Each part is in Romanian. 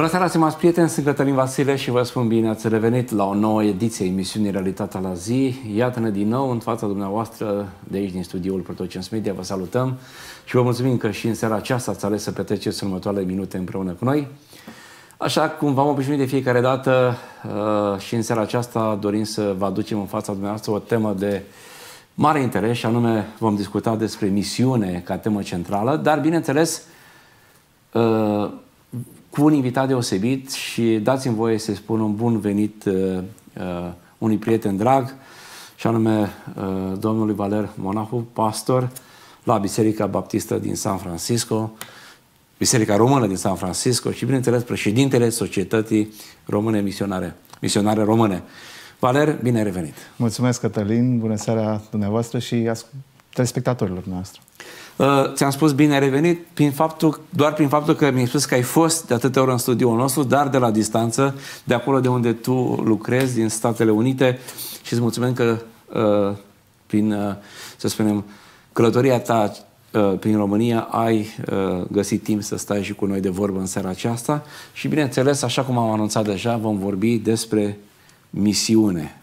Bună seara, stimați prieteni, sunt Cătălin Vasile și vă spun bine ați revenit la o nouă ediție emisiunii Realitatea la zi. Iată-ne din nou în fața dumneavoastră de aici din studioul Protocens Media. Vă salutăm și vă mulțumim că și în seara aceasta ați ales să petreceți următoarele minute împreună cu noi. Așa cum v-am obișnuit de fiecare dată uh, și în seara aceasta dorim să vă aducem în fața dumneavoastră o temă de mare interes și anume vom discuta despre misiune ca temă centrală, dar bineînțeles uh, cu un invitat deosebit și dați-mi voie să spun un bun venit uh, unui prieten drag și anume domnului Valer Monahu, pastor la Biserica Baptistă din San Francisco, Biserica Română din San Francisco și, bineînțeles, președintele Societății Române Misionare, Misionare Române. Valer, bine ai revenit! Mulțumesc, Cătălin! Bună seara dumneavoastră și telespectatorilor noastre. Uh, ți-am spus bine ai revenit prin faptul, doar prin faptul că mi-ai spus că ai fost de atâtea ori în studioul nostru, dar de la distanță, de acolo de unde tu lucrezi, din Statele Unite și îți mulțumim că uh, prin, uh, să spunem, călătoria ta Uh, prin România ai uh, găsit timp să stai și cu noi de vorbă în seara aceasta și bineînțeles, așa cum am anunțat deja, vom vorbi despre misiune.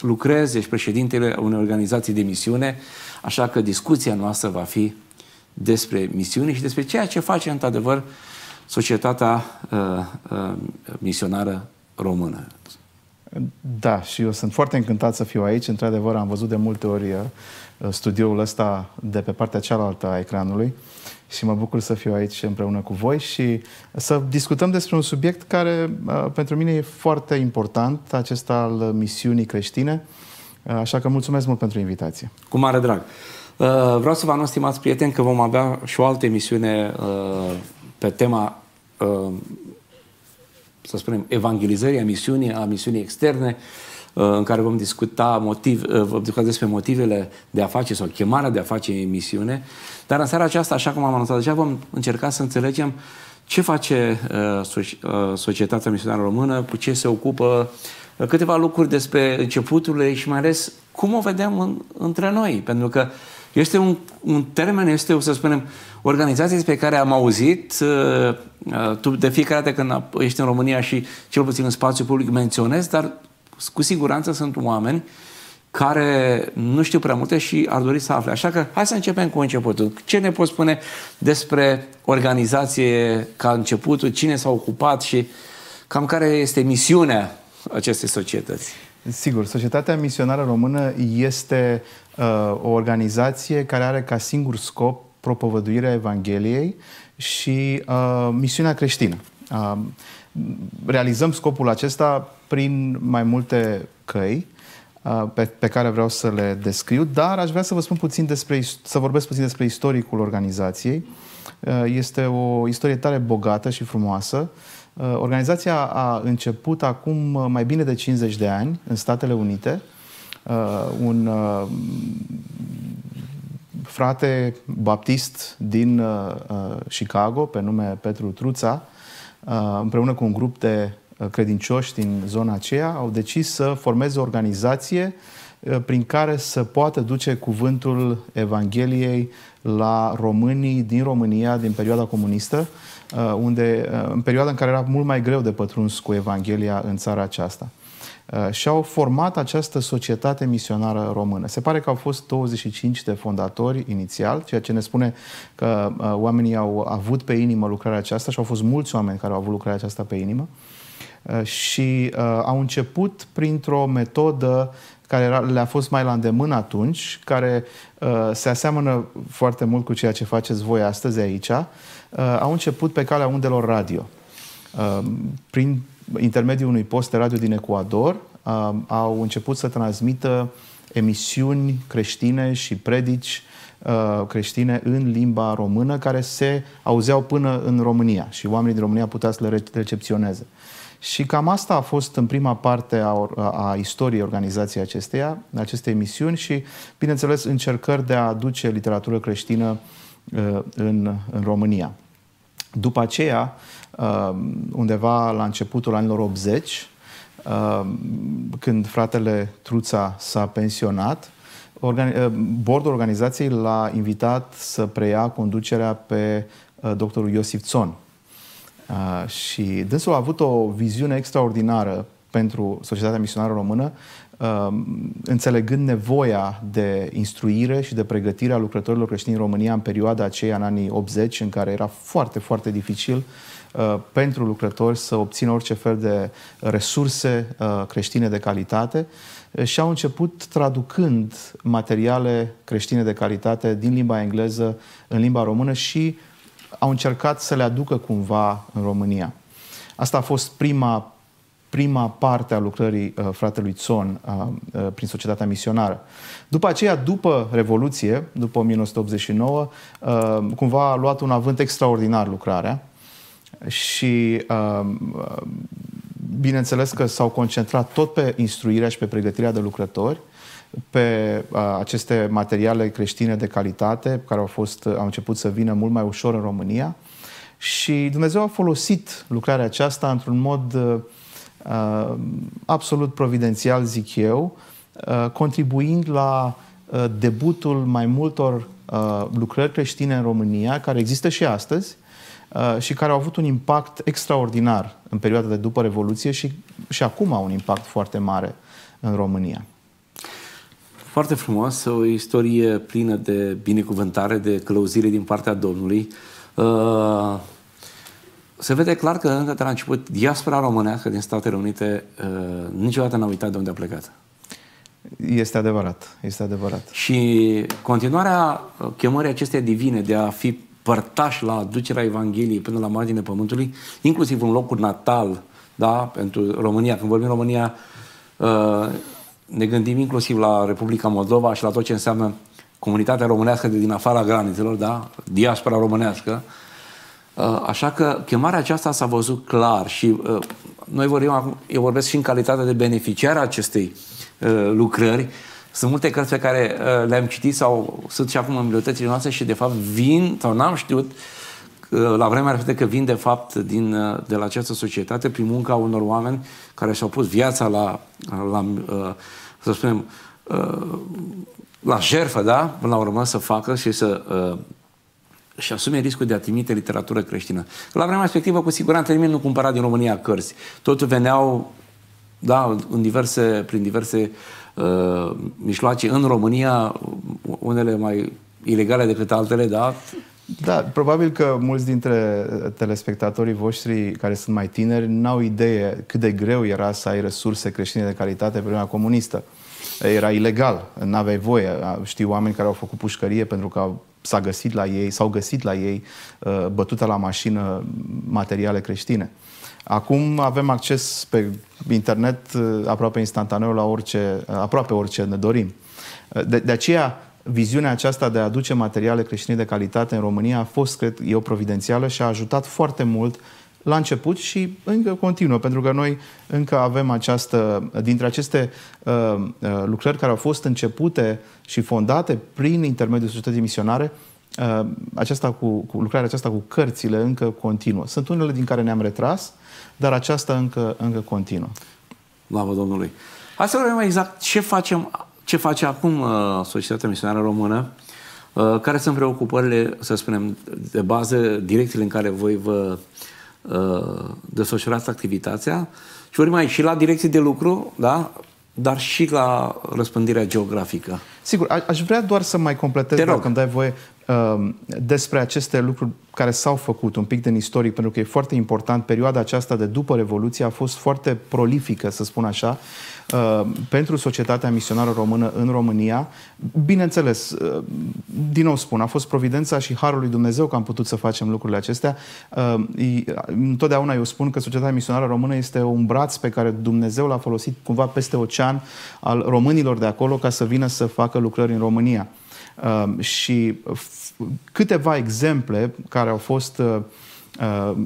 Lucrezi, ești președintele unei organizații de misiune, așa că discuția noastră va fi despre misiune și despre ceea ce face într-adevăr societatea uh, uh, misionară română. Da, și eu sunt foarte încântat să fiu aici. Într-adevăr, am văzut de multe ori uh, studioul ăsta de pe partea cealaltă a ecranului și mă bucur să fiu aici împreună cu voi și să discutăm despre un subiect care uh, pentru mine e foarte important, acesta al misiunii creștine. Uh, așa că mulțumesc mult pentru invitație. Cu mare drag. Vreau să vă anunț, stimați prieteni, că vom avea și o altă emisiune pe tema să spunem, evangelizării, a misiunii, a misiunii externe, uh, în care vom discuta, motiv, uh, vom discuta despre motivele de a face sau chemarea de a face misiune. Dar în seara aceasta, așa cum am anunțat deja, vom încerca să înțelegem ce face uh, societatea misionară română, cu ce se ocupă, câteva lucruri despre începuturile și mai ales cum o vedem în, între noi. Pentru că este un, un termen, este, să spunem, organizații despre care am auzit uh, uh, tu de fiecare dată când ești în România și cel puțin în spațiu public menționezi, dar cu siguranță sunt oameni care nu știu prea multe și ar dori să afle. Așa că hai să începem cu începutul. Ce ne poți spune despre organizație ca începutul, cine s-a ocupat și cam care este misiunea acestei societăți? Sigur, Societatea Misionară Română este uh, o organizație care are ca singur scop propovăduirea Evangheliei și uh, misiunea creștină. Uh, realizăm scopul acesta prin mai multe căi uh, pe, pe care vreau să le descriu, dar aș vrea să vă spun puțin despre, să vorbesc puțin despre istoricul organizației. Uh, este o istorie tare bogată și frumoasă. Uh, organizația a început acum mai bine de 50 de ani în Statele Unite. Un frate baptist din uh, uh, Chicago, pe nume Petru Truța, uh, împreună cu un grup de uh, credincioși din zona aceea, au decis să formeze o organizație uh, prin care să poată duce cuvântul Evangheliei la românii din România din perioada comunistă, uh, unde, în perioada în care era mult mai greu de pătruns cu Evanghelia în țara aceasta. Uh, și au format această societate misionară română. Se pare că au fost 25 de fondatori inițial, ceea ce ne spune că uh, oamenii au avut pe inimă lucrarea aceasta și au fost mulți oameni care au avut lucrarea aceasta pe inimă uh, și au început printr-o metodă care le-a fost mai la îndemână atunci, care se aseamănă foarte mult cu ceea ce faceți voi astăzi aici, au început pe calea undelor radio. Prin intermediul unui post de radio din Ecuador, au început să transmită emisiuni creștine și predici creștine în limba română care se auzeau până în România și oamenii din România puteau să le recepționeze. Și cam asta a fost în prima parte a, a istoriei organizației acesteia, acestei emisiuni și, bineînțeles, încercări de a aduce literatură creștină în, în România. După aceea, Um, undeva la începutul anilor 80, um, când fratele Truța s-a pensionat, uh, bordul organizației l-a invitat să preia conducerea pe uh, doctorul Iosif Țon. Și dânsul a avut o viziune extraordinară pentru societatea misionară română, înțelegând nevoia de instruire și de pregătire a lucrătorilor creștini în România în perioada aceea, în anii 80, în care era foarte, foarte dificil pentru lucrători să obțină orice fel de resurse creștine de calitate. Și au început traducând materiale creștine de calitate din limba engleză în limba română și au încercat să le aducă cumva în România. Asta a fost prima, prima parte a lucrării uh, fratelui Țon uh, uh, prin societatea misionară. După aceea, după Revoluție, după 1989, uh, cumva a luat un avânt extraordinar lucrarea și uh, bineînțeles că s-au concentrat tot pe instruirea și pe pregătirea de lucrători, pe uh, aceste materiale creștine de calitate care au, fost, au început să vină mult mai ușor în România și Dumnezeu a folosit lucrarea aceasta într-un mod uh, absolut providențial, zic eu, uh, contribuind la uh, debutul mai multor uh, lucrări creștine în România, care există și astăzi, Uh, și care au avut un impact extraordinar în perioada de după Revoluție și, și acum au un impact foarte mare în România. Foarte frumos, o istorie plină de binecuvântare, de călăuzire din partea Domnului. Uh, se vede clar că încă de la început diaspora românească din Statele Unite uh, niciodată n-a uitat de unde a plecat. Este adevărat, este adevărat. Și continuarea chemării acestei divine de a fi părtași la aducerea Evangheliei până la marginea pământului, inclusiv un locul natal, da, pentru România. Când vorbim România, uh, ne gândim inclusiv la Republica Moldova și la tot ce înseamnă comunitatea românească de din afara granițelor, da, diaspora românească. Uh, așa că chemarea aceasta s-a văzut clar și uh, noi vorbim acum, eu vorbesc și în calitate de beneficiar acestei lucrări, sunt multe cărți pe care uh, le-am citit sau sunt și acum în bibliotecile noastre și de fapt vin, sau n-am știut uh, la vremea respectivă că vin de fapt din, uh, de la această societate prin munca unor oameni care și-au pus viața la, la uh, să spunem, uh, la jertfă, da? Până la urmă să facă și să uh, și asume riscul de a trimite literatură creștină. La vremea respectivă, cu siguranță, nimeni nu cumpăra din România cărți. Totul veneau da, în diverse, prin diverse uh, mișloace în România, unele mai ilegale decât altele, da? Da, probabil că mulți dintre telespectatorii voștri care sunt mai tineri n-au idee cât de greu era să ai resurse creștine de calitate pe vremea comunistă. Era ilegal, n-aveai voie. Știu oameni care au făcut pușcărie pentru că s-a găsit la ei, s-au găsit la ei uh, bătută la mașină materiale creștine. Acum avem acces pe internet uh, aproape instantaneu la orice, uh, aproape orice ne dorim. Uh, de, de aceea, viziunea aceasta de a aduce materiale creștine de calitate în România a fost, cred eu, providențială și a ajutat foarte mult la început și încă continuă, pentru că noi încă avem această, dintre aceste uh, lucrări care au fost începute și fondate prin intermediul societății misionare, uh, aceasta cu, cu lucrarea aceasta cu cărțile încă continuă. Sunt unele din care ne-am retras, dar aceasta încă, încă continuă. Slavă Domnului! Hai să vedem mai exact ce facem, ce face acum uh, Societatea Misionară Română, uh, care sunt preocupările, să spunem, de bază, direcțiile în care voi vă uh, desfășurați activitatea și vorbim aici și la direcții de lucru, da? dar și la răspândirea geografică. Sigur, aș vrea doar să mai completez, dacă îmi dai voie, Um, despre aceste lucruri care s-au făcut, un pic din istoric, pentru că e foarte important. Perioada aceasta de după Revoluție a fost foarte prolifică, să spun așa, um, pentru societatea misionară română în România. Bineînțeles, uh, din nou spun, a fost providența și harul lui Dumnezeu că am putut să facem lucrurile acestea. Um, întotdeauna eu spun că societatea misionară română este un braț pe care Dumnezeu l-a folosit cumva peste ocean al românilor de acolo ca să vină să facă lucrări în România. Um, și câteva exemple care au fost uh, uh,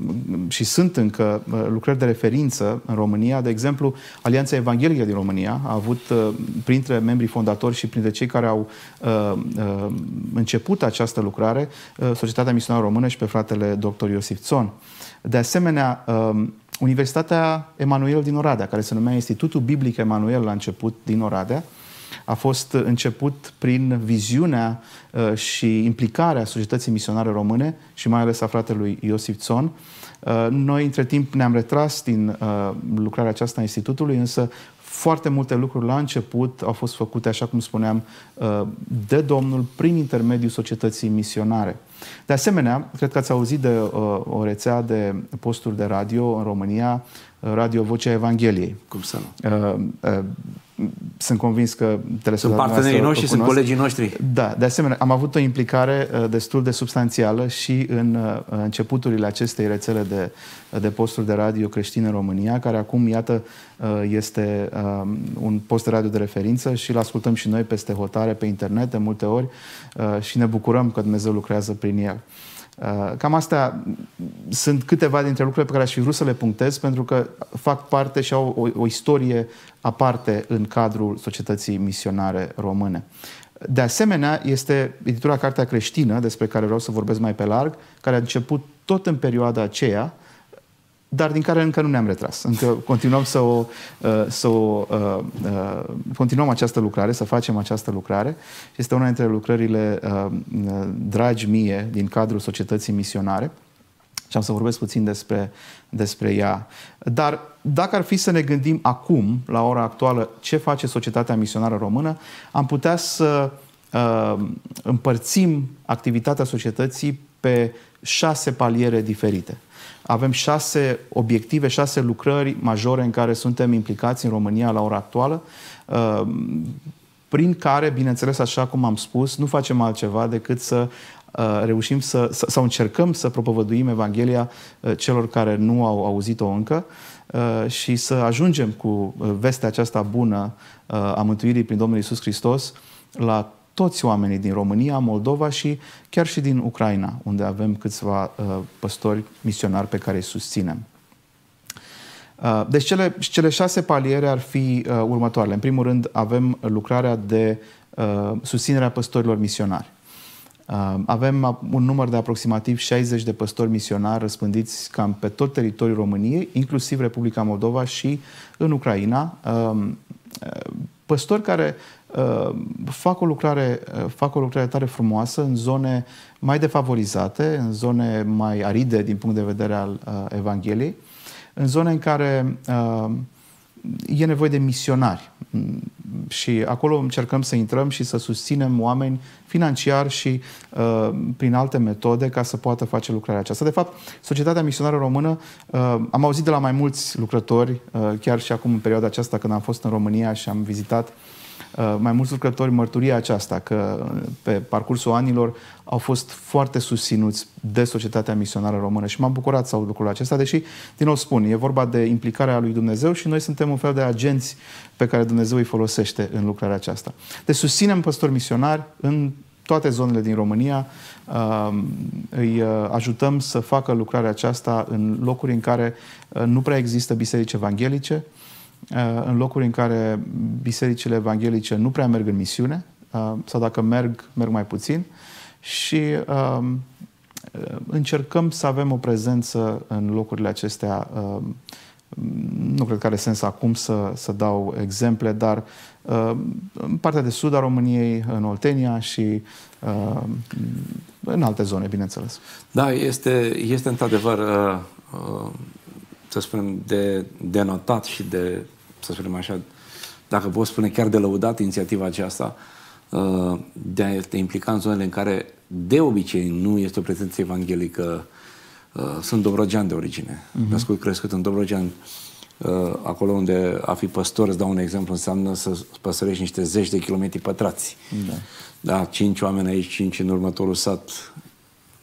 și sunt încă uh, lucrări de referință în România. De exemplu, Alianța Evanghelică din România a avut printre membrii fondatori și printre cei care au început această lucrare Societatea Misionară Română și pe fratele dr. Iosif Țon. De asemenea, um, Universitatea Emanuel din Oradea, care se numea Institutul Biblic Emanuel la început din Oradea, a fost început prin viziunea uh, și implicarea societății misionare române și mai ales a fratelui Iosif Țon. Uh, noi, între timp, ne-am retras din lucrarea aceasta a Institutului, însă foarte multe lucruri la început au fost făcute, așa cum spuneam, de Domnul prin intermediul societății misionare. De asemenea, cred că ați auzit de o rețea de posturi de radio în România, Radio Vocea Evangheliei. Cum să nu? sunt convins că Sunt partenerii noștri, sunt colegii noștri. Da, de asemenea, am avut o implicare uh, destul de substanțială și în uh, începuturile acestei rețele de, de posturi de radio creștine în România, care acum, iată, uh, este um, un post de radio de referință și îl ascultăm și noi peste hotare, pe internet, de multe ori și ne bucurăm că Dumnezeu lucrează prin el. Uh, cam astea sunt câteva dintre lucrurile pe care aș fi vrut să le punctez pentru că fac parte și au o, o istorie aparte în cadrul societății misionare române. De asemenea, este editura Cartea Creștină, despre care vreau să vorbesc mai pe larg, care a început tot în perioada aceea, dar din care încă nu ne-am retras. Încă continuăm să o, uh, să o uh, uh, continuăm această lucrare, să facem această lucrare. Este una dintre lucrările dragi mie din cadrul societății misionare și am să vorbesc puțin despre, despre ea. Dar dacă ar fi să ne gândim acum, la ora actuală, ce face societatea misionară română, am putea să uh, împărțim activitatea societății pe șase paliere diferite. Avem șase obiective, șase lucrări majore în care suntem implicați în România la ora actuală, uh, prin care, bineînțeles, așa cum am spus, nu facem altceva decât să uh, reușim să, sau încercăm să propovăduim Evanghelia uh, celor care nu au auzit-o încă și să ajungem cu vestea aceasta bună a mântuirii prin Domnul Isus Hristos la toți oamenii din România, Moldova și chiar și din Ucraina, unde avem câțiva uh, păstori misionari pe care îi susținem. Uh, deci cele, cele șase paliere ar fi uh, următoarele. În primul rând avem lucrarea de uh, susținere a păstorilor misionari. Uh, avem un număr de aproximativ 60 de păstori misionari răspândiți cam pe tot teritoriul României, inclusiv Republica Moldova și în Ucraina. Uh, păstori care uh, fac, o lucrare, uh, fac o lucrare tare frumoasă în zone mai defavorizate, în zone mai aride din punct de vedere al uh, Evangheliei, în zone în care uh, e nevoie de misionari. Și acolo încercăm să intrăm și să susținem oameni financiar și uh, prin alte metode ca să poată face lucrarea aceasta. De fapt, Societatea Misionară Română, uh, am auzit de la mai mulți lucrători, uh, chiar și acum în perioada aceasta când am fost în România și am vizitat uh, Uh, mai mulți lucrători mărturia aceasta, că uh, pe parcursul anilor au fost foarte susținuți de societatea misionară română și m-am bucurat să aud lucrul acesta, deși, din nou spun, e vorba de implicarea lui Dumnezeu și noi suntem un fel de agenți pe care Dumnezeu îi folosește în lucrarea aceasta. Deci susținem păstori misionari în toate zonele din România, uh, îi ajutăm să facă lucrarea aceasta în locuri în care nu prea există biserici evanghelice, Uh, în locuri în care bisericile evanghelice nu prea merg în misiune uh, sau dacă merg, merg mai puțin și um, uh, încercăm să avem o prezență în locurile acestea. Um, nu cred că are sens acum să, să dau exemple, dar în partea de sud a României, în Oltenia și în alte zone, bineînțeles. Da, este, este într-adevăr să spunem, de, de notat și de, să spunem așa, dacă pot spune chiar de lăudat inițiativa aceasta, uh, de a te implica în zonele în care de obicei nu este o prezență evanghelică. Uh, sunt dobrogean de origine, uh-huh. născut, crescut în Dobrogean, uh, acolo unde a fi păstor, îți dau un exemplu, înseamnă să păsărești niște zeci de kilometri pătrați. Da. da, cinci oameni aici, cinci în următorul sat,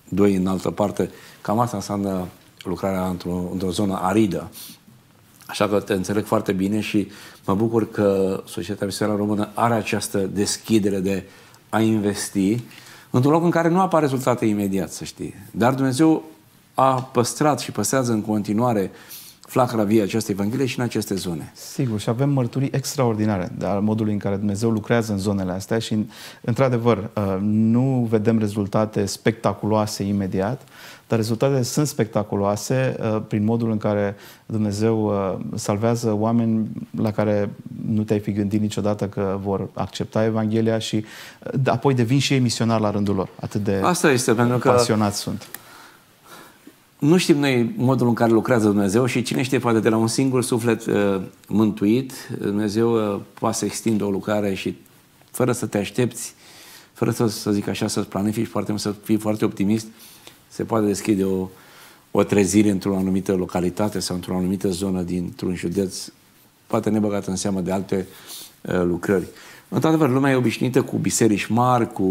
doi în altă parte. Cam asta înseamnă lucrarea într-o, într-o zonă aridă. Așa că te înțeleg foarte bine și mă bucur că Societatea Misionară Română are această deschidere de a investi într-un loc în care nu apar rezultate imediat, să știi. Dar Dumnezeu a păstrat și păstrează în continuare flacăra vie această Evanghelie și în aceste zone. Sigur, și avem mărturii extraordinare de modului în care Dumnezeu lucrează în zonele astea și, într-adevăr, uh, nu vedem rezultate spectaculoase imediat, dar rezultatele sunt spectaculoase uh, prin modul în care Dumnezeu uh, salvează oameni la care nu te-ai fi gândit niciodată că vor accepta Evanghelia și apoi devin și ei misionari la rândul lor. Atât de Asta este, pentru că pasionați sunt nu știm noi modul în care lucrează Dumnezeu și cine știe, poate de la un singur suflet uh, mântuit, Dumnezeu uh, poate să extindă o lucrare și fără să te aștepți, fără să, să zic așa, să-ți planifici foarte mult, să fii foarte optimist, se poate deschide o, o trezire într-o anumită localitate sau într-o anumită zonă dintr-un județ, poate nebăgat în seamă de alte uh, lucrări. Într-adevăr, lumea e obișnuită cu biserici mari, cu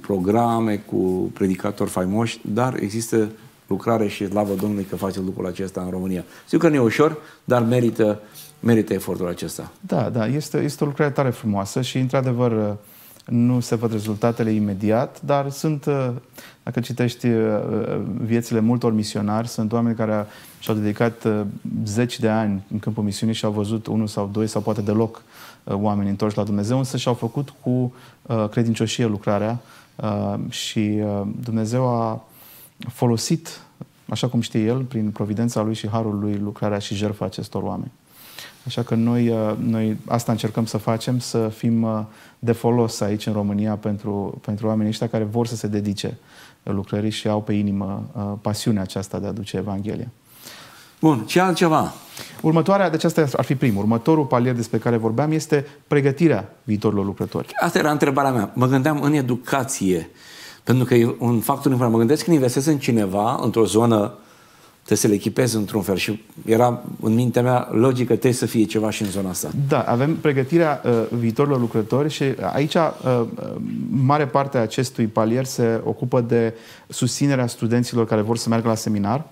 programe, cu predicatori faimoși, dar există lucrare și slavă Domnului că face lucrul acesta în România. Știu că nu e ușor, dar merită, merită efortul acesta. Da, da, este, este o lucrare tare frumoasă și, într-adevăr, nu se văd rezultatele imediat, dar sunt, dacă citești viețile multor misionari, sunt oameni care și-au dedicat zeci de ani în câmpul misiunii și au văzut unul sau doi sau poate deloc oameni întorși la Dumnezeu, însă și-au făcut cu credincioșie lucrarea și Dumnezeu a folosit, așa cum știe El, prin providența Lui și Harul Lui, lucrarea și jertfa acestor oameni. Așa că noi, uh, noi asta încercăm să facem, să fim uh, de folos aici în România pentru, pentru oamenii ăștia care vor să se dedice lucrării și au pe inimă uh, pasiunea aceasta de a duce Evanghelia. Bun, ce altceva? Următoarea, deci asta ar fi primul. Următorul palier despre care vorbeam este pregătirea viitorilor lucrători. Asta era întrebarea mea. Mă gândeam în educație. Pentru că e un factor important. Mă gândesc când investesc în cineva, într-o zonă, trebuie să le echipez într-un fel și era în mintea mea logică trebuie să fie ceva și în zona asta. Da, avem pregătirea uh, viitorilor lucrători și aici uh, uh mare parte a acestui palier se ocupă de susținerea studenților care vor să meargă la seminar.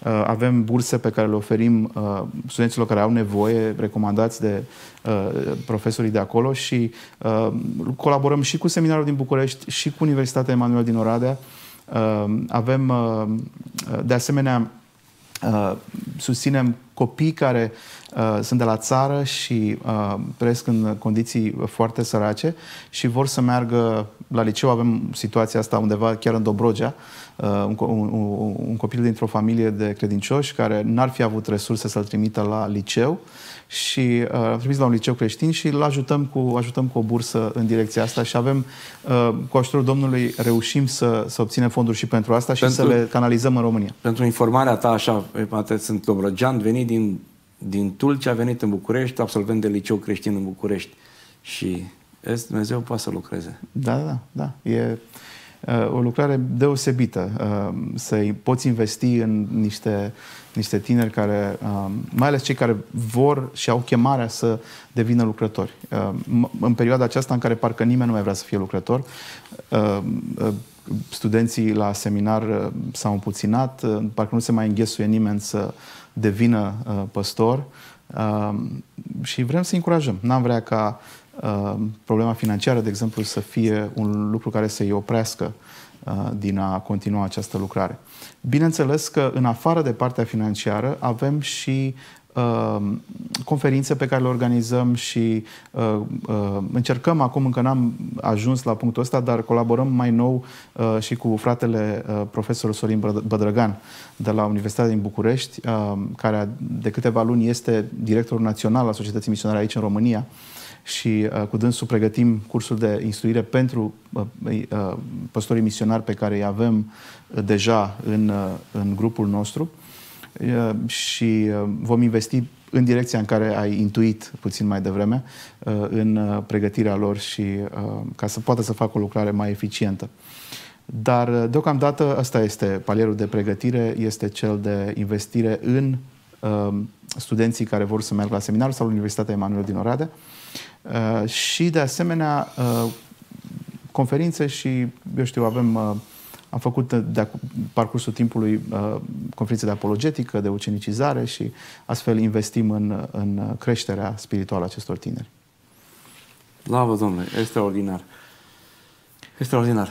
Uh, Uh, avem burse pe care le oferim uh, studenților care au nevoie, recomandați de uh, profesorii de acolo și colaborăm și cu seminarul din București și cu Universitatea Emanuel din Oradea. Avem, de asemenea, susținem copii care uh, sunt de la țară și uh, trăiesc în condiții foarte sărace și vor să meargă la liceu. Avem situația asta undeva chiar în Dobrogea, uh, un, un, un copil dintr-o familie de credincioși care n-ar fi avut resurse să-l trimită la liceu și uh, am trimis la un liceu creștin și îl ajutăm cu, ajutăm cu o bursă în direcția asta și avem, uh, cu ajutorul Domnului, reușim să, să obținem fonduri și pentru asta și pentru, să le canalizăm în România. Pentru informarea ta, așa, poate sunt Dobrogean, venit din, din Tulcea, a venit în București, absolvent de liceu creștin în București și este Dumnezeu poate să lucreze. Da, da, da. E uh, o lucrare deosebită. Uh, să-i poți investi în niște niște tineri care, um, mai ales cei care vor și au chemarea să devină lucrători. Um, în perioada aceasta în care parcă nimeni nu mai vrea să fie lucrător, um, uh, studenții la seminar uh, s-au împuținat, uh, parcă nu se mai înghesuie nimeni să devină păstor și vrem să încurajăm. N-am vrea ca problema financiară, de exemplu, să fie un lucru care să-i oprească din a continua această lucrare. Bineînțeles că în afară de partea financiară avem și uh, conferințe pe care le organizăm și uh, uh, încercăm, acum încă n-am ajuns la punctul ăsta, dar colaborăm mai nou uh, și cu fratele uh, profesor Sorin Bădrăgan de la Universitatea din București, uh, care de câteva luni este directorul național al Societății Misionare aici în România și uh, cu dânsul pregătim cursuri de instruire pentru uh, uh, păstorii misionari pe care îi avem uh, deja în, uh, în grupul nostru uh, și uh, vom investi în direcția în care ai intuit puțin mai devreme, uh, în uh, pregătirea lor și uh, ca să poată să facă o lucrare mai eficientă. Dar uh, deocamdată ăsta este palierul de pregătire, este cel de investire în uh, studenții care vor să meargă la seminar sau la Universitatea Emanuel din Oradea. Uh, și de asemenea uh, conferințe și, eu știu, avem, uh, am făcut de parcursul timpului conferințe de apologetică, de ucenicizare și astfel investim în, în creșterea spirituală a acestor tineri. Slavă Domnului, extraordinar. Extraordinar.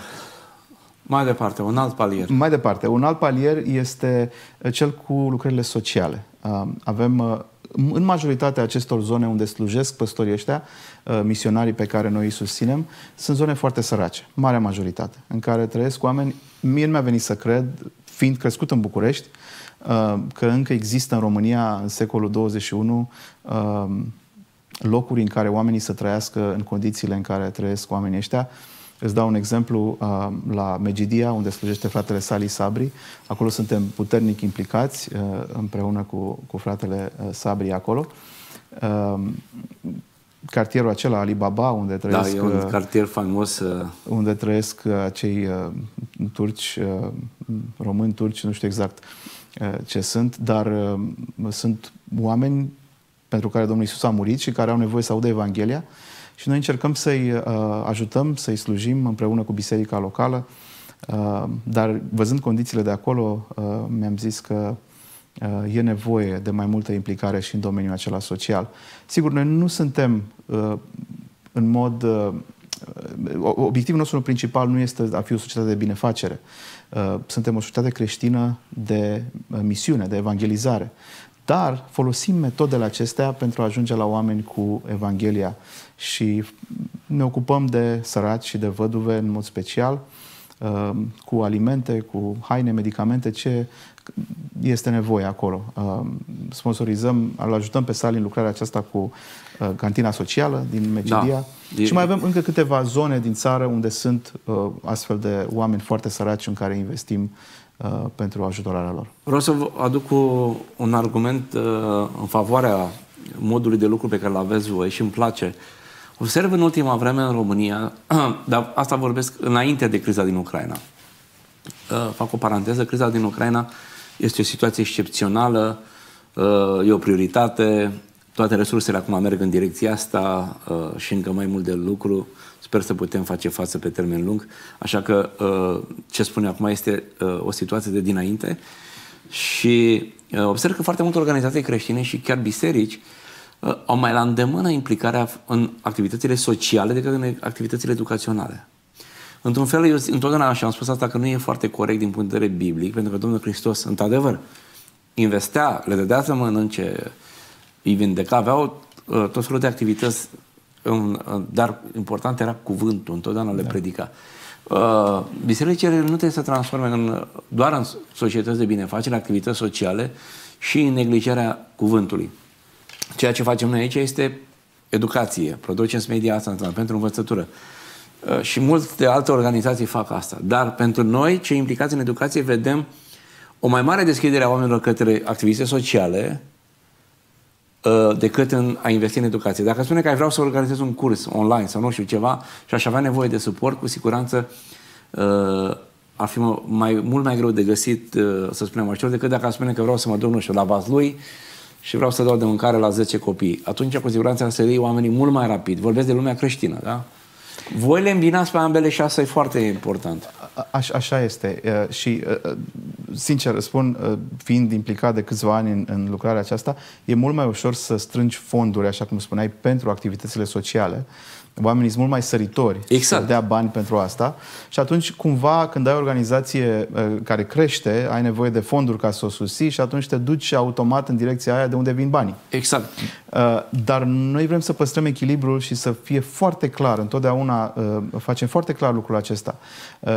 Mai departe, un alt palier. Mai departe, un alt palier este cel cu lucrările sociale. Avem în majoritatea acestor zone unde slujesc păstorii ăștia, misionarii pe care noi îi susținem, sunt zone foarte sărace, marea majoritate, în care trăiesc oameni, mie nu mi-a venit să cred, fiind crescut în București, că încă există în România, în secolul 21, locuri în care oamenii să trăiască în condițiile în care trăiesc oamenii ăștia. Îți dau un exemplu uh, la Megidia, unde slujește fratele Sali Sabri. Acolo suntem puternic implicați uh, împreună cu, cu fratele uh, Sabri acolo. Cartierul acela, Alibaba, unde trăiesc... Da, e un cartier faimos. Unde trăiesc acei turci, români, turci, nu știu exact ce sunt, dar sunt oameni pentru care Domnul Isus a murit și care au nevoie să audă Evanghelia și noi încercăm să-i uh, ajutăm, să-i slujim împreună cu biserica locală, uh, dar văzând condițiile de acolo, uh, mi-am zis că uh, e nevoie de mai multă implicare și în domeniul acela social. Sigur, noi nu suntem uh, în mod... Uh, obiectivul nostru principal nu este a fi o societate de binefacere. Uh, suntem o societate creștină de uh, misiune, de evangelizare. Dar folosim metodele acestea pentru a ajunge la oameni cu Evanghelia și ne ocupăm de săraci și de văduve în mod special, uh, cu alimente, cu haine, medicamente, ce este nevoie acolo. Uh, sponsorizăm, îl ajutăm pe Sali în lucrarea aceasta cu uh, cantina socială din Megidia da. și mai avem încă câteva zone din țară unde sunt astfel de oameni foarte săraci în care investim Uh, pentru ajutorarea lor. Vreau să vă aduc un argument uh, în favoarea modului de lucru pe care îl aveți voi și îmi place. Observ în ultima vreme în România, dar asta vorbesc înainte de criza din Ucraina. Uh, fac o paranteză, criza din Ucraina este o situație excepțională, e o prioritate, toate resursele acum merg în direcția asta și încă mai mult de lucru Sper să putem face față pe termen lung. Așa că uh, ce spune acum este uh, o situație de dinainte și uh, observ că foarte multe organizații creștine și chiar biserici au mai la îndemână implicarea în activitățile sociale decât în activitățile educaționale. Într-un fel, eu întotdeauna așa am spus asta că nu e foarte corect din punct de vedere biblic, pentru că Domnul Hristos, într-adevăr, investea, le dădea să mănânce, îi vindeca, aveau tot felul de activități dar important era cuvântul, întotdeauna le da. predica. Uh, bisericile nu trebuie să transforme în, doar în societăți de binefacere, activități sociale și în neglijarea cuvântului. Ceea ce facem noi aici este educație, producem media asta pentru învățătură. Uh, și multe alte organizații fac asta. Dar pentru noi, cei implicați în educație, vedem o mai mare deschidere a oamenilor către activități sociale, Uh, decât în a investi în educație. Dacă spune că ai vreau să organizez un curs online sau nu știu ceva și aș avea nevoie de suport, cu siguranță uh, ar fi mai, mult mai greu de găsit, uh, să spunem așa, decât dacă spune că vreau să mă duc, nu știu, la lui și vreau să dau de mâncare la 10 copii. Atunci, cu siguranță, ar să iei oamenii mult mai rapid. Vorbesc de lumea creștină, da? Voi le îmbinați pe ambele și asta e foarte important. A, așa este. Și, sincer, spun, fiind implicat de câțiva ani în, în lucrarea aceasta, e mult mai ușor să strângi fonduri, așa cum spuneai, pentru activitățile sociale Oamenii sunt mult mai săritori exact. să dea bani pentru asta și atunci cumva când ai o organizație uh, care crește, ai nevoie de fonduri ca să o susții și atunci te duci automat în direcția aia de unde vin banii. Exact. Uh, dar noi vrem să păstrăm echilibrul și să fie foarte clar, întotdeauna uh, facem foarte clar lucrul acesta.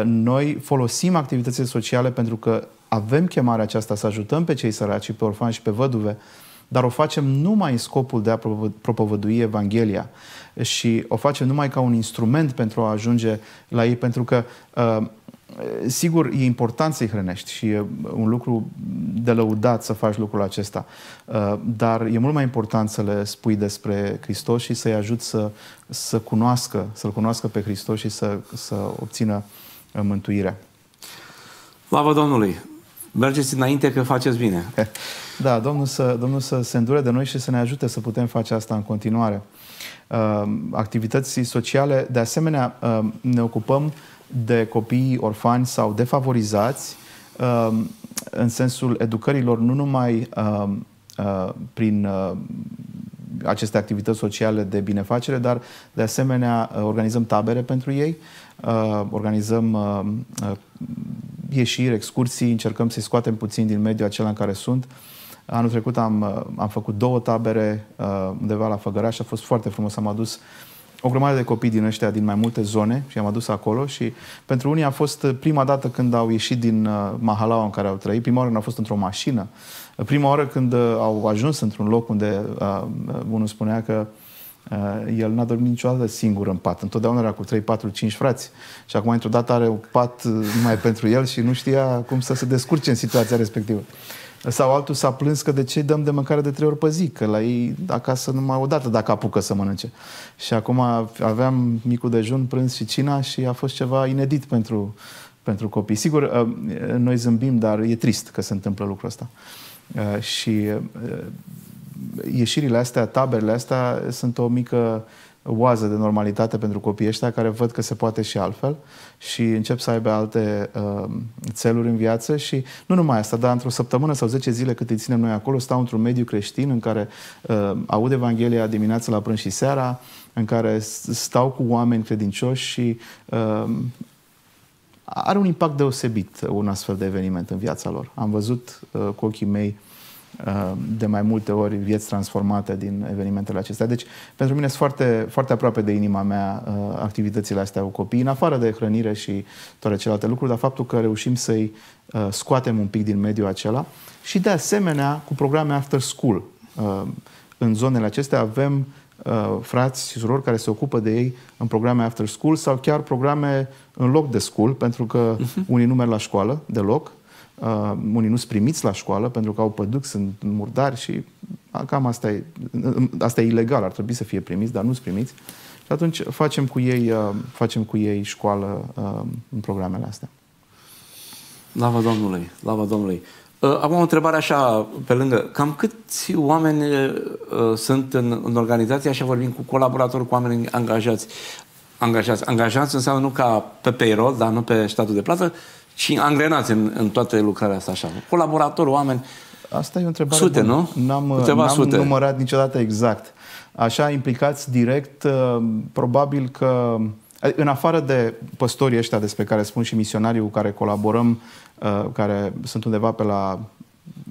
Noi folosim activitățile sociale pentru că avem chemarea aceasta să ajutăm pe cei săraci, pe orfani și pe văduve, dar o facem numai în scopul de a propovădui Evanghelia. Și o facem numai ca un instrument pentru a ajunge la ei, pentru că uh, Sigur, e important să-i hrănești și e un lucru de lăudat să faci lucrul acesta, uh, dar e mult mai important să le spui despre Hristos și să-i ajut să, să cunoască, să-L cunoască pe Hristos și să, să obțină mântuirea. Slavă Domnului! Mergeți înainte că faceți bine. Da, Domnul să, Domnul să se îndure de noi și să ne ajute să putem face asta în continuare. Uh, activități sociale, de asemenea, uh, ne ocupăm de copii orfani sau defavorizați uh, în sensul educărilor nu numai prin aceste activități sociale de binefacere, dar de asemenea organizăm tabere pentru ei, organizăm ieșiri, excursii, încercăm să-i scoatem puțin din mediul acela în care sunt. Anul trecut am, am făcut două tabere undeva la Făgăraș, a fost foarte frumos, am adus o grămadă de copii din ăștia, din mai multe zone și am adus acolo și pentru unii a fost prima dată când au ieșit din mahalaua în care au trăit, prima oară când au fost într-o mașină, prima oară când au ajuns într-un loc unde uh, unul spunea că Uh, el n-a dormit niciodată singur în pat. Întotdeauna era cu 3, 4, 5 frați. Și acum, într-o dată, are un pat numai pentru el și nu știa cum să se descurce în situația respectivă. Sau altul s-a plâns că de ce dăm de mâncare de trei ori pe zi, că la ei acasă numai o dată dacă apucă să mănânce. Și acum aveam micul dejun, prânz și cina și a fost ceva inedit pentru, pentru copii. Sigur, uh, noi zâmbim, dar e trist că se întâmplă lucrul ăsta. Uh, și ieșirile astea, taberele astea sunt o mică oază de normalitate pentru copiii ăștia care văd că se poate și altfel și încep să aibă alte uh, țeluri în viață și nu numai asta, dar într-o săptămână sau 10 zile cât îi ținem noi acolo, stau într-un mediu creștin în care uh, aud Evanghelia dimineața la prânz și seara, în care stau cu oameni credincioși și uh, are un impact deosebit un astfel de eveniment în viața lor. Am văzut uh, cu ochii mei uh, Uh, de mai multe ori vieți transformate din evenimentele acestea. Deci, pentru mine sunt foarte, foarte aproape de inima mea uh, activitățile astea cu copiii, în afară de hrănire și toate celelalte lucruri, dar faptul că reușim să-i uh, scoatem un pic din mediul acela și, de asemenea, cu programe after school. În zonele acestea avem frați și surori care se ocupă de ei în programe after school sau chiar programe în loc de school, pentru că uh-huh. unii nu merg la școală deloc, Uh, unii nu sunt primiți la școală pentru că au păduc, sunt murdari și uh, cam asta e, uh, asta e ilegal, ar trebui să fie primiți, dar nu sunt primiți. Și atunci facem cu ei, uh, facem cu ei școală uh, în programele astea. Lava Domnului, lava Domnului. Uh, am o întrebare așa pe lângă. Cam câți oameni uh, sunt în, în organizație, așa vorbim cu colaboratori, cu oameni angajați? Angajați. Angajați înseamnă nu ca pe payroll, dar nu pe statul de plată, și angrenați în, în toate lucrarea asta așa. Colaboratori, oameni. Asta e o întrebare Sute, bună. nu? N-am, n-am sute. numărat niciodată exact. Așa, implicați direct, uh, probabil că în afară de păstorii ăștia despre care spun și misionarii cu care colaborăm, uh, care sunt undeva pe la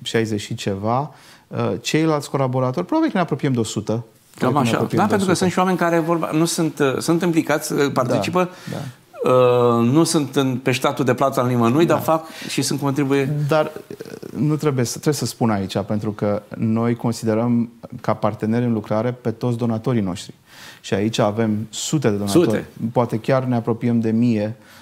60 și ceva, uh, ceilalți colaboratori, probabil că ne apropiem de 100. Cam așa. Da, pentru că sunt și oameni care vorba, nu sunt, sunt implicați, participă, da, da. Uh, nu sunt în, pe statul de plată al nimănui, da. dar fac și sunt contribuie. Dar uh, nu trebuie să, trebuie să spun aici, pentru că noi considerăm ca parteneri în lucrare pe toți donatorii noștri. Și aici avem sute de donatori. Sute. Poate chiar ne apropiem de mie uh,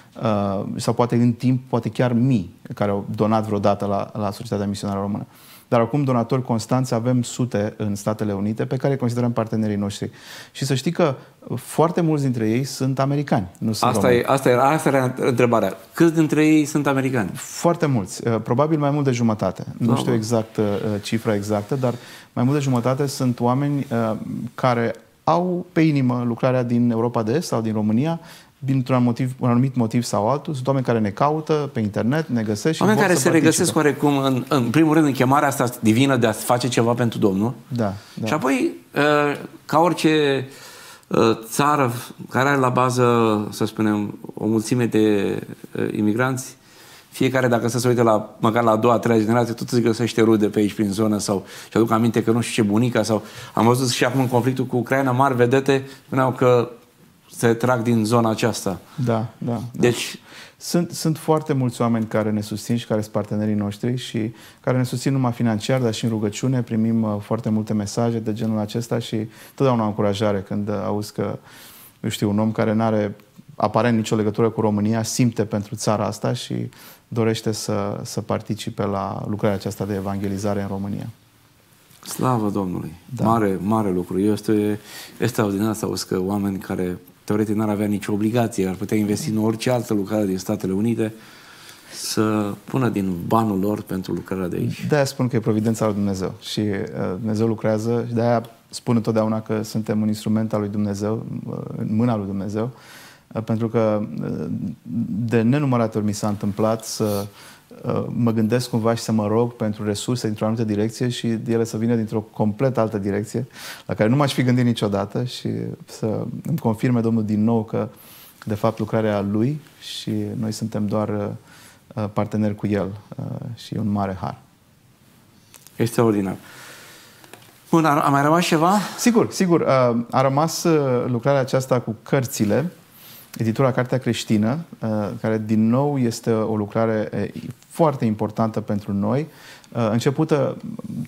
sau poate în timp, poate chiar mii care au donat vreodată la, la Societatea Misionară Română. Dar acum donatori constanți avem sute în Statele Unite pe care considerăm partenerii noștri. Și să știi că foarte mulți dintre ei sunt americani, nu sunt asta e, asta, era, asta era întrebarea. Câți dintre ei sunt americani? Foarte mulți. Uh, probabil mai mult de jumătate. Da, nu știu exact uh, cifra exactă, dar mai mult de jumătate sunt oameni uh, care au pe inimă lucrarea din Europa de Est sau din România dintr-un motiv, un anumit motiv sau altul. Sunt oameni care ne caută pe internet, ne găsesc și Oameni care se regăsesc oarecum, în, în primul rând, în chemarea asta divină de a face ceva pentru Domnul. Da, da. Și apoi, uh, ca orice uh, țară care are la bază, să spunem, o mulțime de uh, imigranți, fiecare, dacă să se uite la, măcar la a doua, a treia generație, tot îți găsește rude pe aici, prin zonă, sau și aduc aminte că nu știu ce bunica, sau am văzut și acum în conflictul cu Ucraina, mari vedete, spuneau că se trag din zona aceasta. Da, da. da. Deci... Sunt, sunt foarte mulți oameni care ne susțin și care sunt partenerii noștri și care ne susțin numai financiar, dar și în rugăciune. Primim uh, foarte multe mesaje de genul acesta și totdeauna o încurajare când uh, auzi că, eu știu, un om care nu are aparent nicio legătură cu România simte pentru țara asta și dorește să, să participe la lucrarea aceasta de evangelizare în România. Slavă Domnului! Da. Mare, mare lucru. Este extraordinar să auzi că oameni care teoretic n-ar avea nicio obligație, ar putea investi în orice altă lucrare din Statele Unite, să pună din banul lor pentru lucrarea de aici. De-aia spun că e providența lui Dumnezeu și uh, Dumnezeu lucrează și de-aia spun întotdeauna că suntem un instrument al lui Dumnezeu, uh, în mâna lui Dumnezeu, uh, pentru că uh, de nenumărate ori mi s-a întâmplat să Uh, mă gândesc cumva și să mă rog pentru resurse dintr-o anumită direcție și ele să vină dintr-o complet altă direcție la care nu m-aș fi gândit niciodată și să îmi confirme Domnul din nou că de fapt lucrarea lui și noi suntem doar uh, parteneri cu el uh, și e un mare har. Extraordinar. Bun, a, a mai rămas ceva? Sigur, sigur. A rămas lucrarea aceasta cu cărțile, editura Cartea Creștină, care din nou este o lucrare foarte importantă pentru noi, începută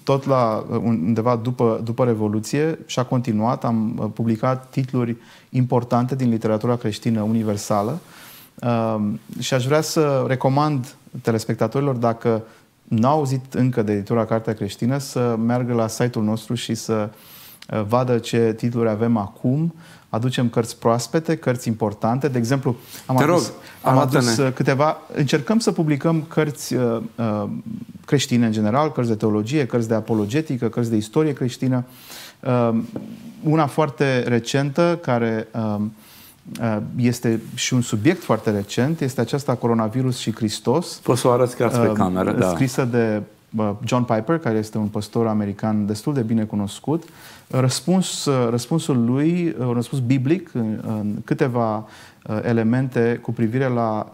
tot la undeva după, după Revoluție și a continuat. Am publicat titluri importante din literatura creștină universală și aș vrea să recomand telespectatorilor dacă n-au auzit încă de editura Cartea Creștină să meargă la site-ul nostru și să uh, vadă ce titluri avem acum. Aducem cărți proaspete, cărți importante. De exemplu, am Te adus, rog, am adus uh, câteva... Încercăm să publicăm cărți uh, uh, creștine în general, cărți de teologie, cărți de apologetică, cărți de istorie creștină. Uh, una foarte recentă care... Uh, Uh, este și un subiect foarte recent, este aceasta coronavirus și Hristos. Poți să o arăți chiar spre uh, cameră, da. Scrisă de uh, John Piper, care este un păstor american destul de bine cunoscut. Răspuns, răspunsul lui, un răspuns biblic în câteva elemente cu privire la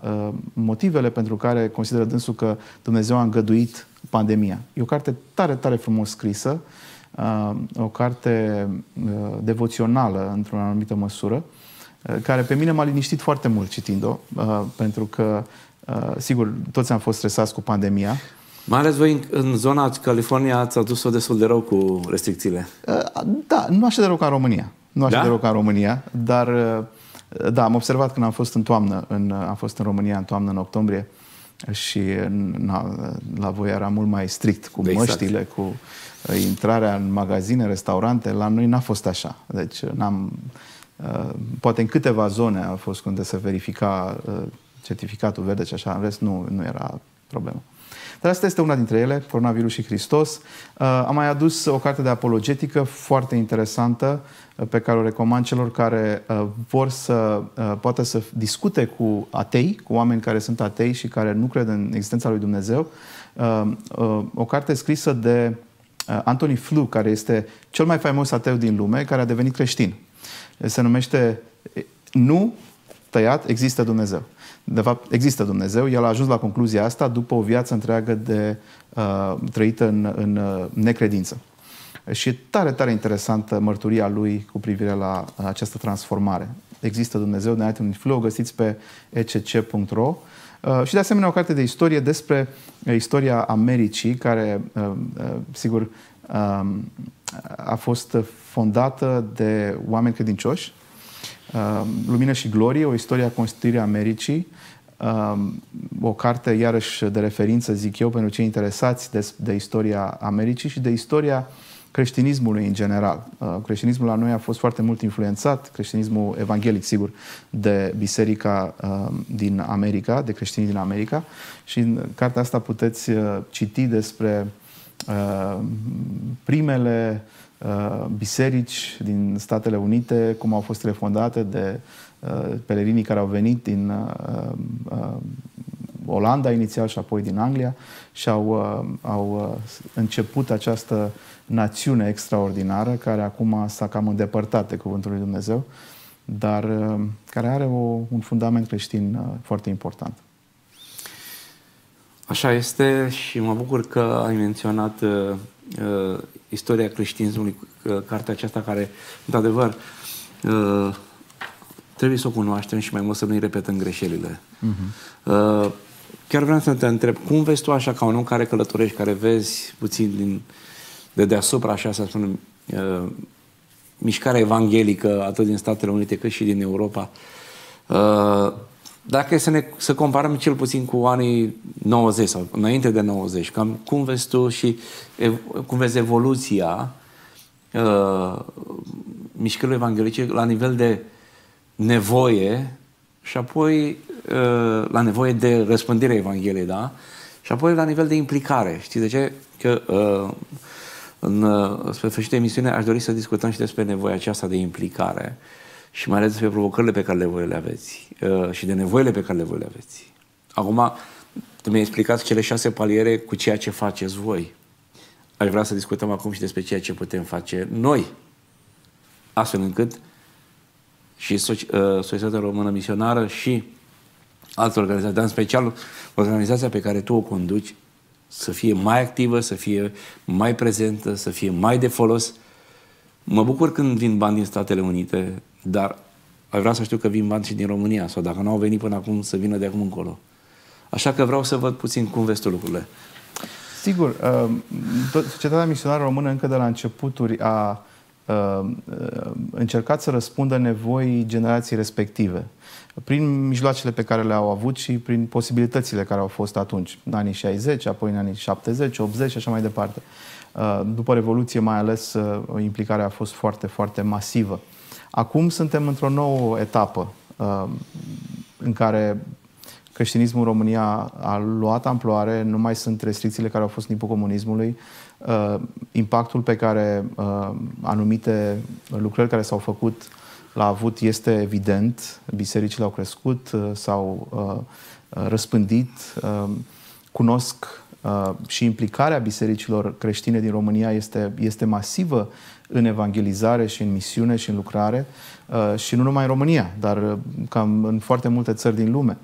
motivele pentru care consideră dânsul că Dumnezeu a îngăduit pandemia. E o carte tare, tare frumos scrisă, o carte devoțională într-o anumită măsură Uh, care pe mine m-a liniștit foarte mult citind-o, uh, pentru că, uh, sigur, toți am fost stresați cu pandemia. Mai ales voi în zona California ați adus-o destul de rău cu restricțiile. Da, nu așa de rău ca în România. Nu așa da? de rău ca în România, dar da, am observat când am fost în toamnă, în, am fost în România în toamnă, în octombrie, și na, la voi era mult mai strict cu exact. măștile, cu intrarea în magazine, restaurante. La noi n-a fost așa. Deci n-am, Uh, poate în câteva zone a fost unde se verifica uh, certificatul verde și așa, în rest nu, nu era problemă. Dar asta este una dintre ele, Coronavirus și Hristos. Uh, am mai adus o carte de apologetică foarte interesantă pe care o recomand celor care vor să poată să discute cu atei, cu oameni care sunt atei și care nu cred în existența lui Dumnezeu. O carte scrisă de Anthony Flew, care este cel mai faimos ateu din lume, care a devenit creștin se numește Nu tăiat, există Dumnezeu. De fapt, există Dumnezeu. El a ajuns la concluzia asta după o viață întreagă de uh, trăită în, în uh, necredință. Și e tare, tare interesantă mărturia lui cu privire la această transformare. Există Dumnezeu, de un Flow, o găsiți pe ecc.ro uh, și de asemenea o carte de istorie despre uh, istoria Americii, care, uh, sigur, um, a fost fondată de oameni credincioși. Uh, Lumină și Glorie, o istorie a constituirii Americii, um, o carte iarăși de referință, zic eu, pentru cei interesați de, de istoria Americii și de istoria creștinismului în general. Uh, creștinismul la noi a fost foarte mult influențat, creștinismul evanghelic, sigur, de biserica um, din America, de creștinii din America și în cartea asta puteți uh, citi despre primele Uh, biserici din Statele Unite, cum au fost refondate de uh, pelerinii care au venit din uh, Olanda inițial și apoi din Anglia și au, au început această națiune extraordinară care acum s-a cam îndepărtat de Cuvântul lui Dumnezeu, dar care are o, un fundament creștin foarte important. Așa este și mă bucur că ai menționat uh, uh, istoria creștinismului, uh, cartea aceasta care, într-adevăr, uh, trebuie să o cunoaștem și mai mult să nu-i repetăm greșelile. Uh-huh. Uh, chiar vreau să te întreb, cum vezi tu așa ca un om care călătorești, care vezi puțin din, de deasupra, așa să spunem, uh, mișcarea evanghelică atât din Statele Unite cât și din Europa, uh, dacă e să, ne, să comparăm cel puțin cu anii 90 sau înainte de 90, cam cum vezi tu și ev, cum vezi evoluția uh, mișcării evanghelice la nivel de nevoie și apoi uh, la nevoie de răspândire Evangheliei, da? Și apoi la nivel de implicare. Știi de ce? Că uh, în, uh, spre sfârșitul emisiunii aș dori să discutăm și despre nevoia aceasta de implicare. Uh, și mai ales despre provocările pe care le voi le aveți uh, și de nevoile pe care le voi le aveți. Acum, tu mi-ai explicat cele șase paliere cu ceea ce faceți voi. Aș vrea să discutăm acum și despre ceea ce putem face noi, astfel încât și uh, Societatea Română Misionară și alte organizații, dar în special organizația pe care tu o conduci, să fie mai activă, să fie mai prezentă, să fie mai de folos. Mă bucur când vin bani din Statele Unite, dar ai vrea să știu că vin bani și din România sau dacă nu au venit până acum să vină de acum încolo. Așa că vreau să văd puțin cum vezi tu lucrurile. Sigur, uh, Societatea Misionară Română încă de la începuturi a uh, încercat să răspundă nevoii generației respective prin mijloacele pe care le-au avut și prin posibilitățile care au fost atunci, în anii 60, apoi în anii 70, 80 și așa mai departe. Uh, după Revoluție, mai ales, implicarea a fost foarte, foarte masivă. Acum suntem într-o nouă etapă în care creștinismul în România a luat amploare, nu mai sunt restricțiile care au fost în timpul comunismului, uh, impactul pe care uh, anumite lucrări care s-au făcut l-a avut este evident, bisericile au crescut, uh, s-au răspândit, cunosc și implicarea bisericilor creștine din România este, este masivă în evangelizare și în misiune și în lucrare și nu numai în România, dar cam în foarte multe țări din lume.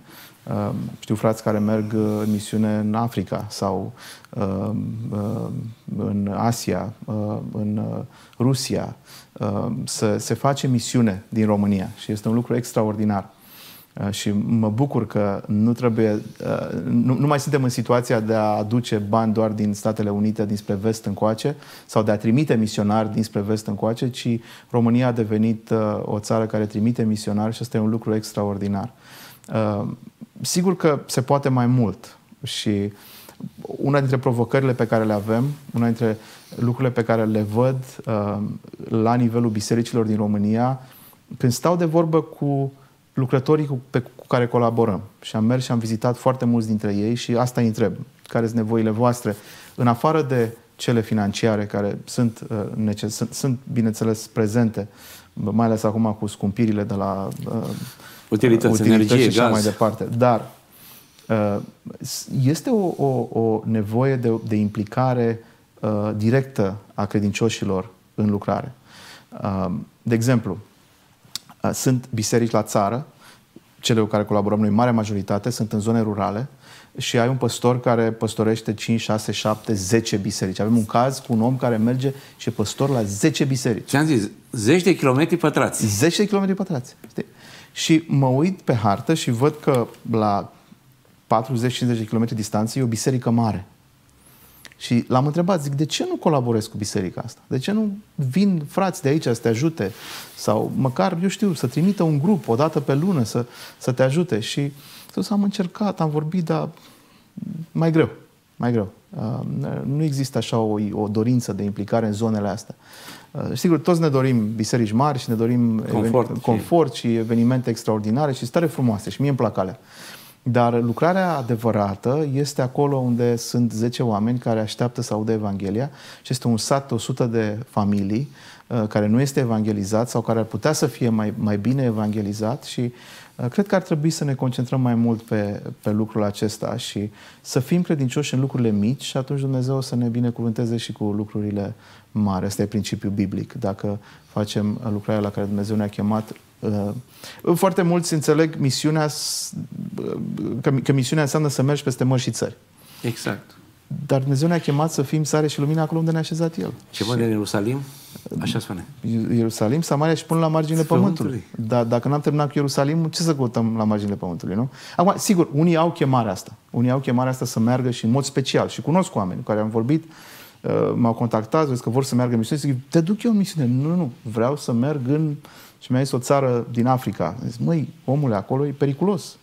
Ehm, știu frați care merg uh, în misiune în Africa sau ehm, ehm, în Asia, în uh, Rusia. Să se face misiune din România și este un lucru extraordinar. Uh, și mă bucur că nu trebuie, nu, nu mai suntem în situația de a aduce bani doar din Statele Unite dinspre vest încoace sau de a trimite misionari dinspre vest încoace, ci România a devenit o țară care trimite misionari și asta e un lucru extraordinar. Sigur că se poate mai mult și una dintre provocările pe care le avem, una dintre lucrurile pe care le văd uh, la nivelul bisericilor din România, când stau de vorbă cu lucrătorii cu, pe, cu care colaborăm și am mers și am vizitat foarte mulți dintre ei și asta îi întreb, care sunt nevoile voastre, în afară de cele financiare care sunt, uh, neces- sunt, sunt bineînțeles prezente, mai ales acum cu scumpirile de la uh, utilități, utilități energie, și așa mai departe. Dar uh, este o, o, o nevoie de, de implicare uh, directă a credincioșilor în lucrare. Uh, de exemplu, sunt biserici la țară, cele cu care colaborăm noi, mare majoritate, sunt în zone rurale și ai un păstor care păstorește 5, 6, 7, 10 biserici. Avem un caz cu un om care merge și e păstor la 10 biserici. Ce am zis? 10 de kilometri pătrați. 10 de kilometri pătrați. Știi? Și mă uit pe hartă și văd că la 40-50 de km distanță e o biserică mare. Și l-am întrebat, zic, de ce nu colaborez cu biserica asta? De ce nu vin frați de aici să te ajute? Sau măcar, eu știu, să trimită un grup o dată pe lună să, să te ajute. Și totuși am încercat, am vorbit, dar mai greu, mai greu. Uh, nu există așa o, o dorință de implicare în zonele astea. Uh, sigur, toți ne dorim biserici mari și ne dorim confort, even- confort și evenimente extraordinare și stare frumoase și mie îmi plac alea. Dar lucrarea adevărată este acolo unde sunt 10 oameni care așteaptă să audă Evanghelia și este un sat 100 de familii uh, care nu este evangelizat sau care ar putea să fie mai, mai bine evangelizat și uh, cred că ar trebui să ne concentrăm mai mult pe, pe lucrul acesta și să fim credincioși în lucrurile mici și atunci Dumnezeu să ne binecuvânteze și cu lucrurile mare. Asta e principiul biblic. Dacă facem lucrarea la care Dumnezeu ne-a chemat, uh, foarte mulți înțeleg misiunea, uh, că, că misiunea înseamnă să mergi peste mări și țări. Exact. Dar Dumnezeu ne-a chemat să fim sare și lumină acolo unde ne-a așezat El. Ce și... de Ierusalim? Așa spune. Ierusalim, Samaria și până la marginile pământului. Dar dacă n-am terminat cu Ierusalim, ce să căutăm la marginile pământului, nu? Acum, sigur, unii au chemarea asta. Unii au chemarea asta să meargă și în mod special. Și cunosc oameni cu care am vorbit Uh, m-au contactat, zic că vor să meargă în misiune. Zic, te duc eu în misiune. Nu, nu, vreau să merg în... Și mi-a zis o țară din Africa. Zic, măi, omule, acolo e periculos.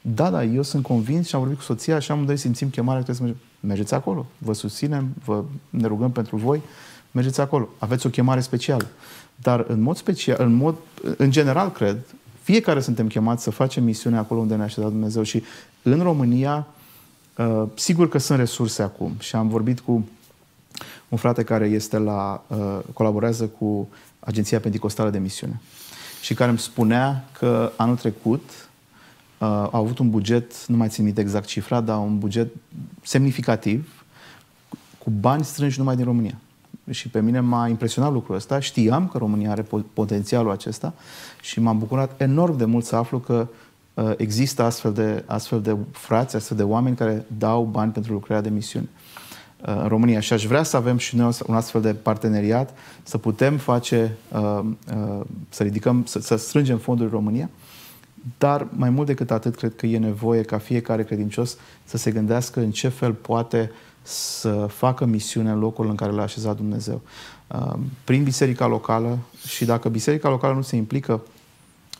Da, da, eu sunt convins și am vorbit cu soția și amândoi simțim chemarea că trebuie să mergem. Mergeți acolo, vă susținem, vă, ne rugăm pentru voi, mergeți acolo. Aveți o chemare specială. Dar în mod special, în mod, în general, cred, fiecare suntem chemați să facem misiunea acolo unde ne-a așezat Dumnezeu și în România, uh, sigur că sunt resurse acum și am vorbit cu un frate care este la, uh, colaborează cu Agenția Pentecostală de Misiune și care îmi spunea că anul trecut uh, au avut un buget, nu mai țin minte exact cifra, dar un buget semnificativ cu bani strânși numai din România. Și pe mine m-a impresionat lucrul ăsta. Știam că România are potențialul acesta și m-am bucurat enorm de mult să aflu că există astfel de, astfel de frați, astfel de oameni care dau bani pentru lucrarea de misiune în România. Și aș vrea să avem și noi un astfel de parteneriat, să putem face, să ridicăm, să, să strângem fonduri în România, dar mai mult decât atât, cred că e nevoie ca fiecare credincios să se gândească în ce fel poate să facă misiune în locul în care l-a așezat Dumnezeu. Prin biserica locală și dacă biserica locală nu se implică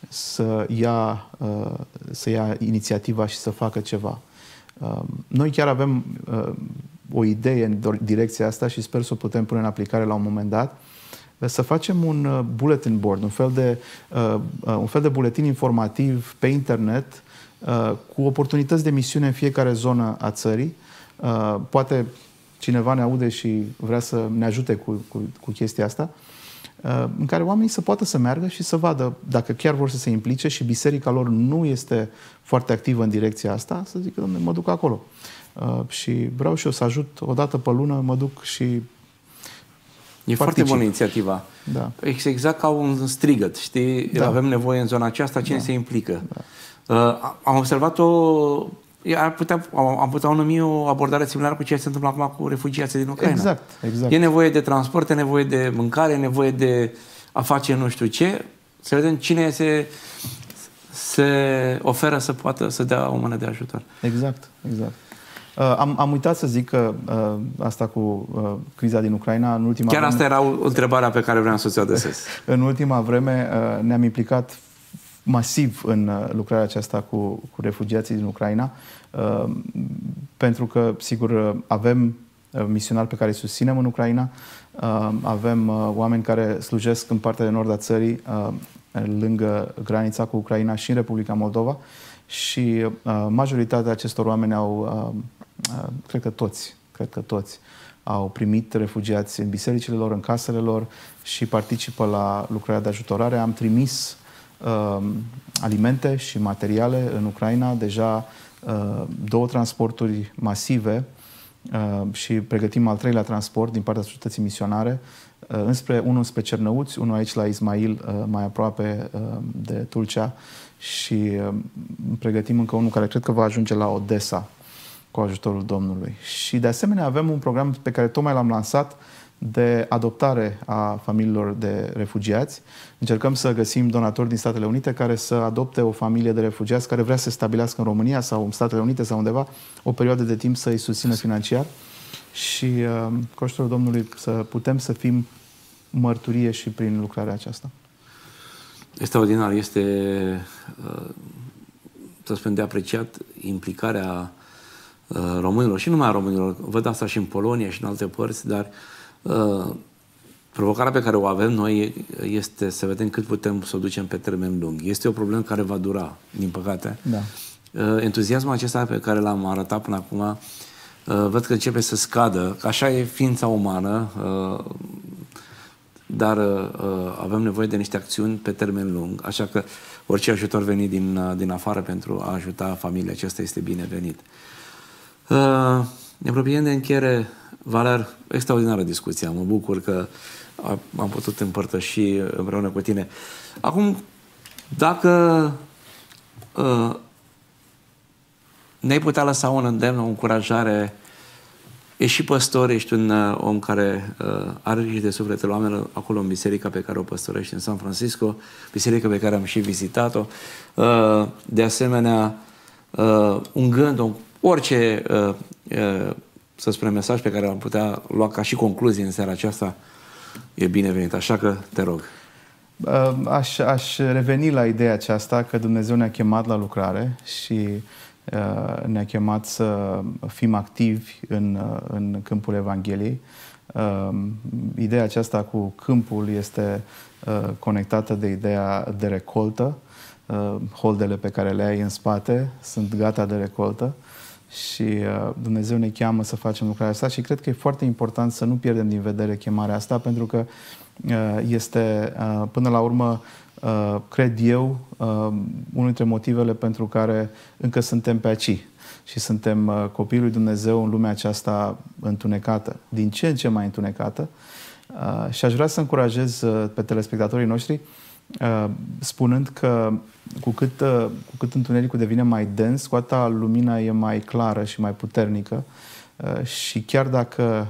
să ia, să ia inițiativa și să facă ceva. Noi chiar avem o idee în direcția asta și sper să o putem pune în aplicare la un moment dat să facem un uh, bulletin board, un fel de, uh, uh, un fel de buletin informativ pe internet uh, cu oportunități de misiune în fiecare zonă a țării. Uh, poate cineva ne aude și vrea să ne ajute cu, cu, cu chestia asta, uh, în care oamenii să poată să meargă și să vadă dacă chiar vor să se implice și biserica lor nu este foarte activă în direcția asta, să zică, domnule, mă duc acolo. Uh, și vreau și eu să ajut o dată pe lună, mă duc și E particip. foarte bună inițiativa. Da. Este exact ca un strigăt, știi? Da. Avem nevoie în zona aceasta, cine da. se implică. Da. Uh, am observat-o, ar putea, am putea numi o abordare similară cu ceea ce se întâmplă acum cu refugiații din Ucraina. Exact, exact. E nevoie de transport, e nevoie de mâncare, e nevoie de a face nu știu ce. Să vedem cine se, se oferă să poată să dea o mână de ajutor. Exact, exact. Uh, am, am uitat să zic că uh, asta cu uh, criza din Ucraina în ultima Chiar asta era o întrebarea pe care vreau să ți-o adresez. în ultima vreme uh, ne-am implicat masiv în uh, lucrarea aceasta cu, cu refugiații din Ucraina, uh, pentru că, sigur, uh, avem uh, misionari pe care îi susținem în Ucraina, uh, avem uh, oameni care slujesc în partea de nord a țării, uh, lângă granița cu Ucraina și în Republica Moldova și uh, majoritatea acestor oameni au uh, Uh, cred că toți, cred că toți au primit refugiați în bisericile lor, în casele lor și participă la lucrarea de ajutorare. Am trimis uh, alimente și materiale în Ucraina, deja uh, două transporturi masive uh, și pregătim al treilea transport din partea societății misionare, uh, înspre, unul spre Cernăuți, unul aici la Ismail, uh, mai aproape uh, de Tulcea și uh, pregătim încă unul care cred că va ajunge la Odessa cu ajutorul Domnului. Și de asemenea avem un program pe care tocmai l-am lansat de adoptare a familiilor de refugiați. Încercăm să găsim donatori din Statele Unite care să adopte o familie de refugiați care vrea să se stabilească în România sau în Statele Unite sau undeva o perioadă de timp să îi susțină financiar și uh, cu ajutorul Domnului să putem să fim mărturie și prin lucrarea aceasta. Extraordinar. Este, uh, să spun, de apreciat implicarea Uh, românilor și numai a românilor. Văd asta și în Polonia și în alte părți, dar uh, provocarea pe care o avem noi este să vedem cât putem să o ducem pe termen lung. Este o problemă care va dura, din păcate. Da. Uh, entuziasmul acesta pe care l-am arătat până acum, uh, văd că începe să scadă. Așa e ființa umană, uh, dar uh, avem nevoie de niște acțiuni pe termen lung. Așa că orice ajutor venit din, uh, din afară pentru a ajuta familia aceasta este binevenit. Uh, ne apropiem de încheiere. Valer, extraordinară discuția. Mă bucur că am putut împărtăși împreună cu tine. Acum, dacă uh, ne-ai putea lăsa un îndemn, o încurajare, ești și păstor, ești un uh, om care uh, are grijă de sufletele oamenilor acolo în biserica pe care o păstorești în San Francisco, biserica pe care am și vizitat-o. Uh, de asemenea, uh, un gând, o orice, uh, uh, să spunem, mesaj pe care l-am putea lua ca și concluzie în seara aceasta e binevenit. Așa că te rog. Uh, aș, aș reveni la ideea aceasta că Dumnezeu ne-a chemat la lucrare și uh, ne-a chemat să fim activi în, uh, în câmpul Evangheliei. Uh, ideea aceasta cu câmpul este uh, conectată de ideea de recoltă. Uh, holdele pe care le ai în spate sunt gata de recoltă și uh, Dumnezeu ne cheamă să facem lucrarea asta și cred că e foarte important să nu pierdem din vedere chemarea asta pentru că uh, este uh, până la urmă cred eu unul dintre motivele pentru care încă suntem pe aici și suntem copiii lui Dumnezeu în lumea aceasta întunecată, din ce în ce mai întunecată. Și aș vrea să încurajez pe telespectatorii noștri spunând că cu cât, cu cât întunericul devine mai dens, cu atât lumina e mai clară și mai puternică și chiar dacă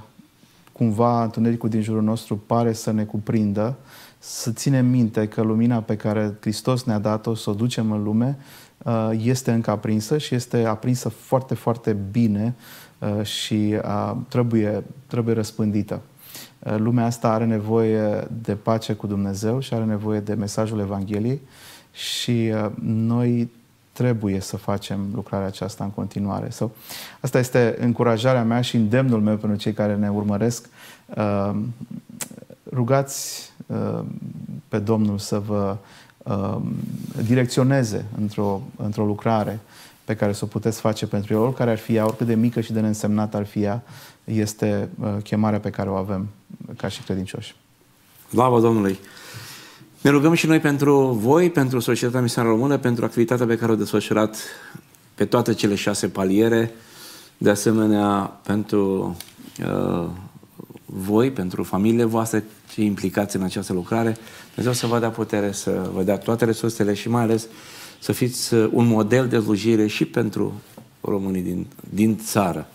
cumva întunericul din jurul nostru pare să ne cuprindă, să ținem minte că lumina pe care Hristos ne-a dat-o, să o ducem în lume, uh, este încă aprinsă și este aprinsă foarte, foarte bine uh, și uh, trebuie, trebuie răspândită. Lumea asta are nevoie de pace cu Dumnezeu și are nevoie de mesajul Evangheliei și noi trebuie să facem lucrarea aceasta în continuare. So, asta este încurajarea mea și îndemnul meu pentru cei care ne urmăresc. Uh, rugați uh, pe Domnul să vă uh, direcționeze într-o, într-o lucrare pe care să o puteți face pentru el, oricare ar fi ea, oricât de mică și de neînsemnată ar fi ea, este chemarea pe care o avem ca și credincioși. Slavă Domnului! Ne rugăm și noi pentru voi, pentru Societatea Misionară Română, pentru activitatea pe care o desfășurat pe toate cele șase paliere, de asemenea pentru uh, voi, pentru familiile voastre și implicați în această lucrare. Dumnezeu să vă dea putere, să vă dea toate resursele și mai ales să fiți uh, un model de slujire și pentru românii din, din țară.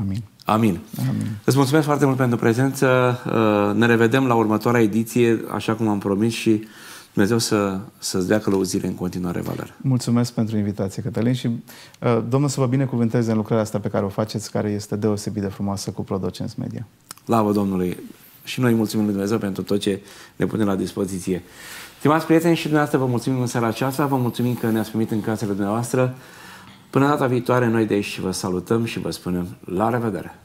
Amin. Amin. Amin. Îți mulțumesc foarte mult pentru prezență. Uh, ne revedem la următoarea ediție, așa cum am promis și Dumnezeu să, să-ți dea călăuzire în continuare valoare. Mulțumesc pentru invitație, Cătălin, și uh, Domnul să vă binecuvânteze în lucrarea asta pe care o faceți, care este deosebit de frumoasă cu Prodocens Media. Lavă Domnului! Și noi mulțumim lui Dumnezeu pentru tot ce ne pune la dispoziție. Stimați prieteni și dumneavoastră, vă mulțumim în seara aceasta, vă mulțumim că ne-ați primit în casele dumneavoastră. Până data viitoare, noi de aici vă salutăm și vă spunem la revedere!